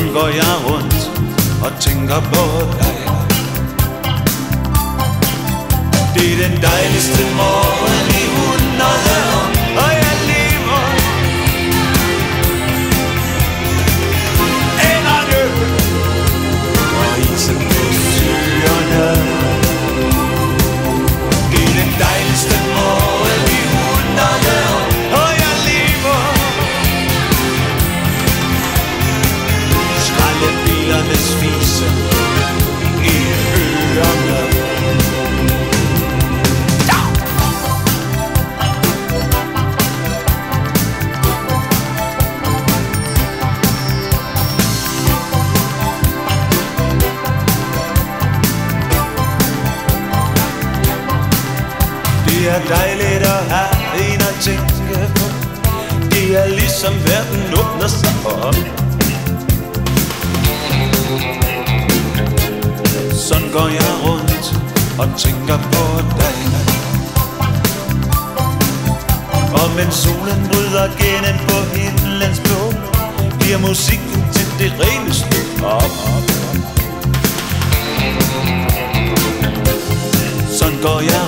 Turen går jeg rundt og tænker på dig. Det er den dejligste morgen er dejligt at have en at tænke på. Det er ligesom verden åbner sig for ham Sådan går jeg rundt og tænker på dig. Og mens solen bryder gennem på himlens blå Giver musikken til det reneste op, op, op. Sådan går jeg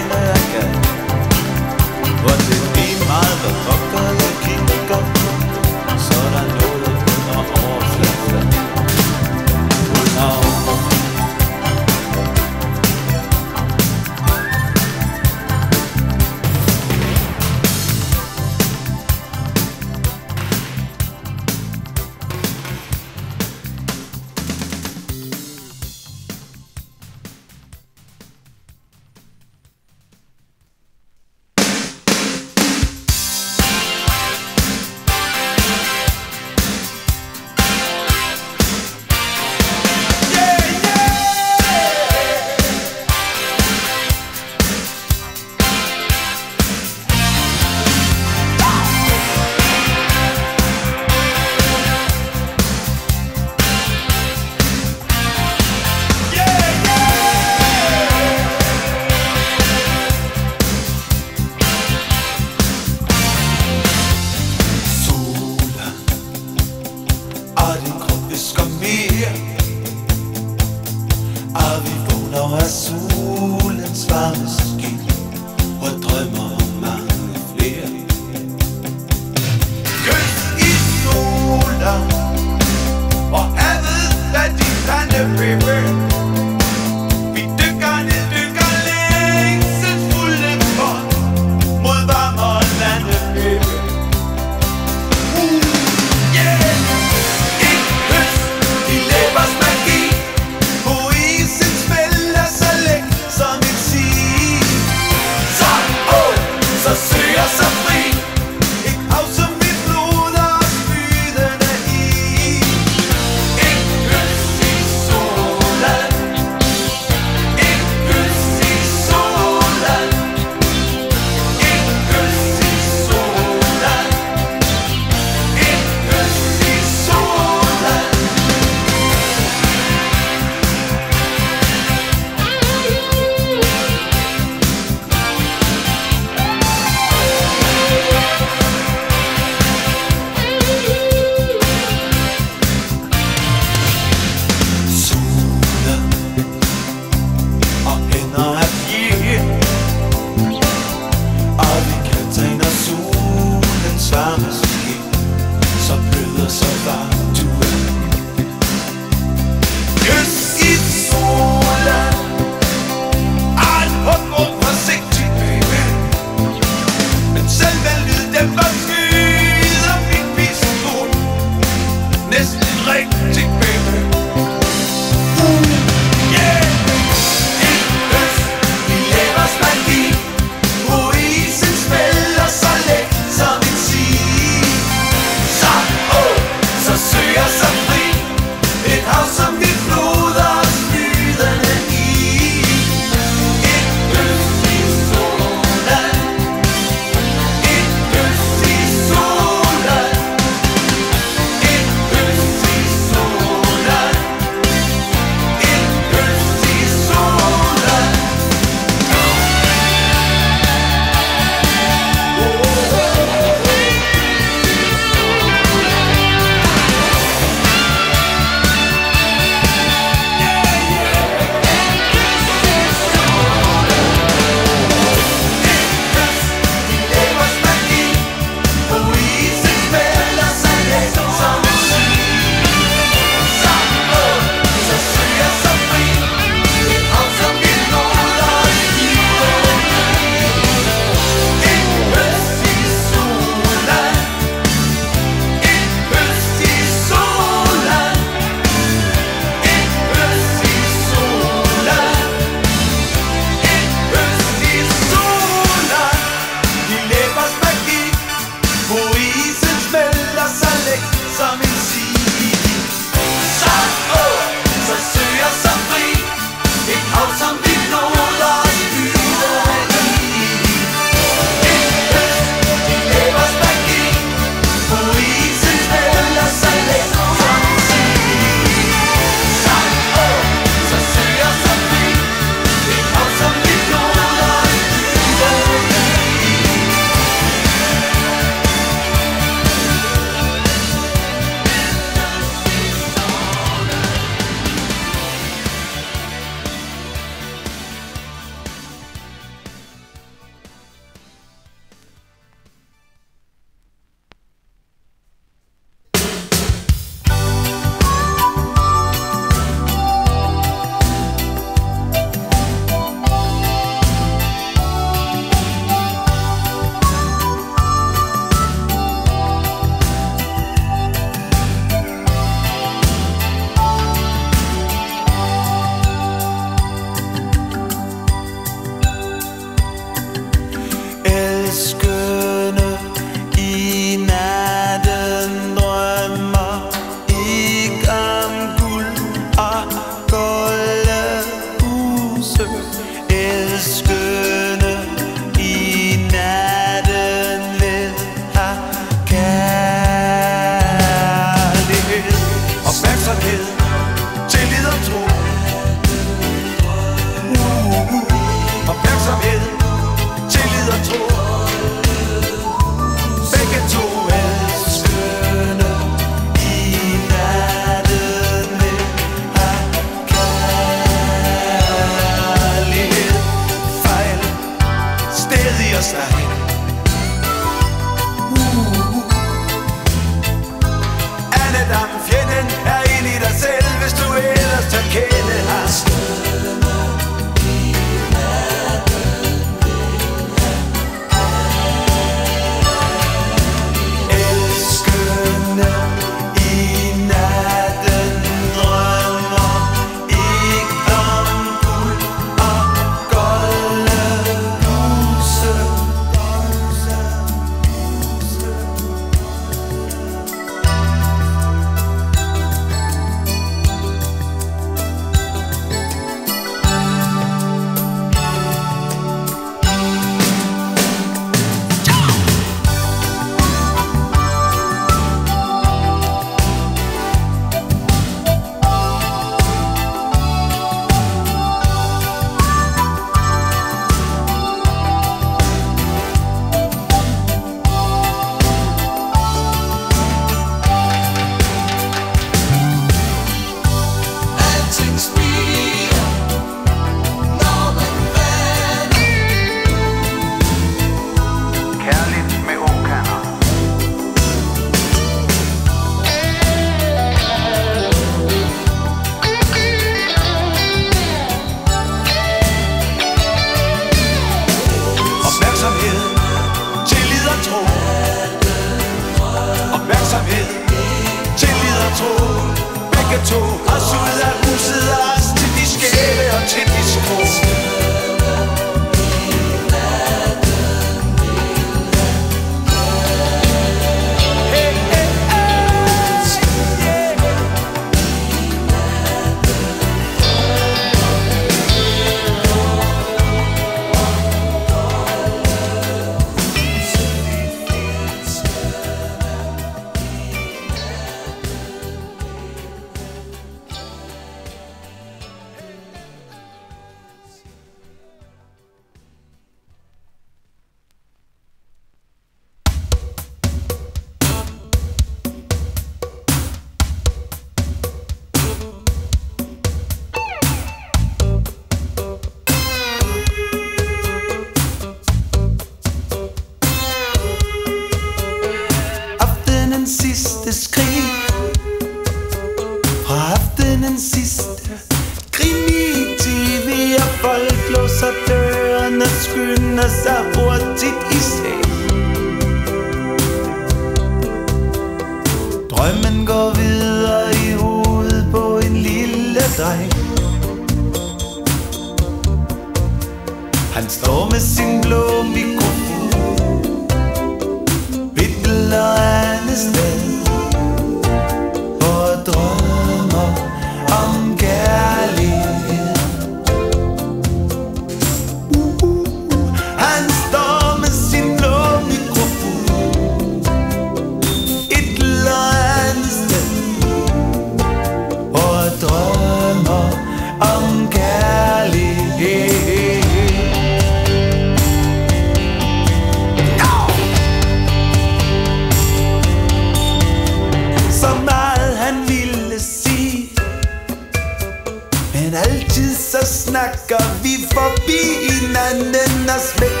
Men altid så snakker vi forbi hinanden Og smækker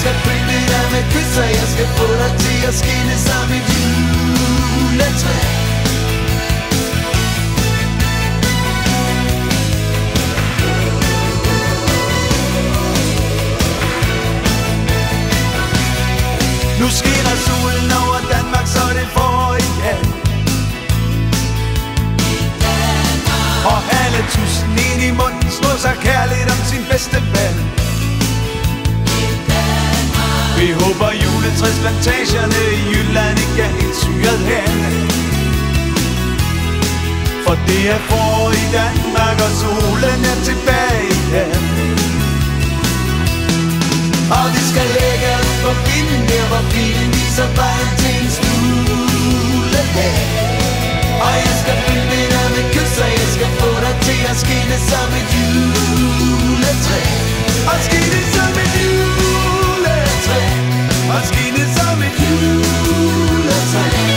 skal printe dig med kys, og jeg skal få dig til at skinne sammen i juletræ mens plantagerne i Jylland ikke er helt syret hen For det er for i Danmark, og solen er tilbage igen Og det skal lægges på bilen her, hvor bilen viser vejen til en stule Og jeg skal fylde det der med kys, og jeg skal få dig til at skinne som et juletræ. Og skinne som et juletræ Maskinen skinne som et juletræ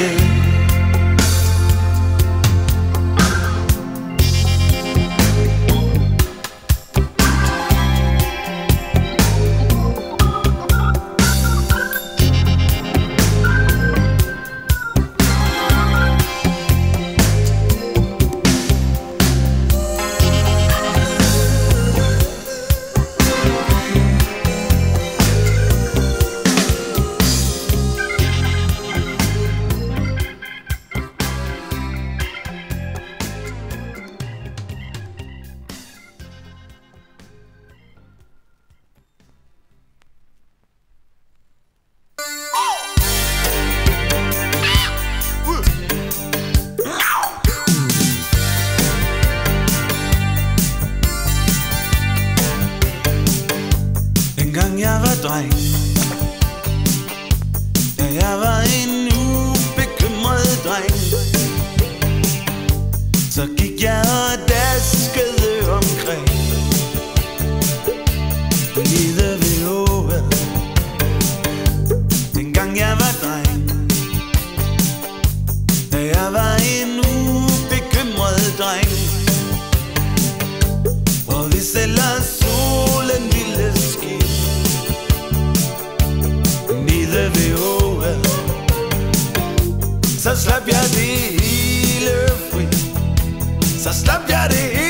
ninguém. jeg var en ubekymret dreng Og hvis ellers solen ville skinne Nede ved åen Så slap jeg det hele fri. Så slap jeg det hele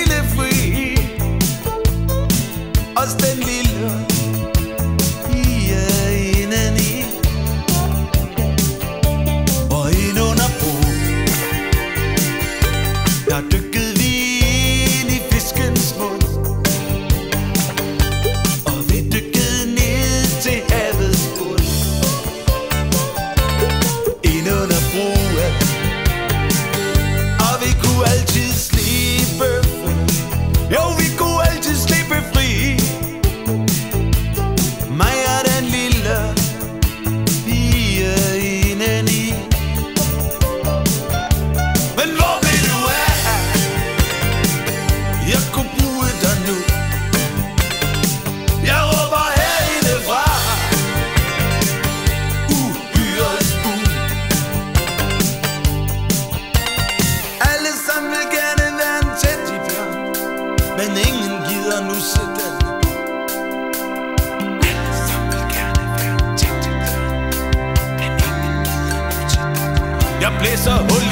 it's a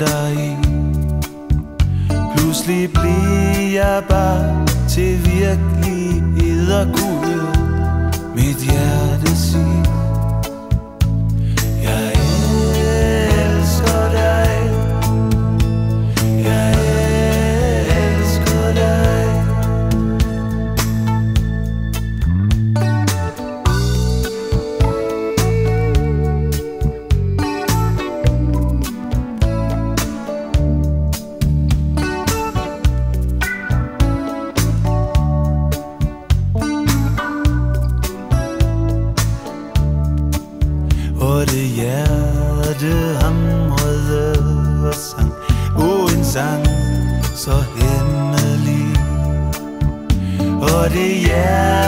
dig i. Pludselig blev jeg bare til virkelig eddergud Mit hjerte siger together.